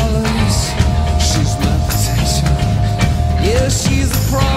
dollars. She's my possession. Yeah, she's a problem.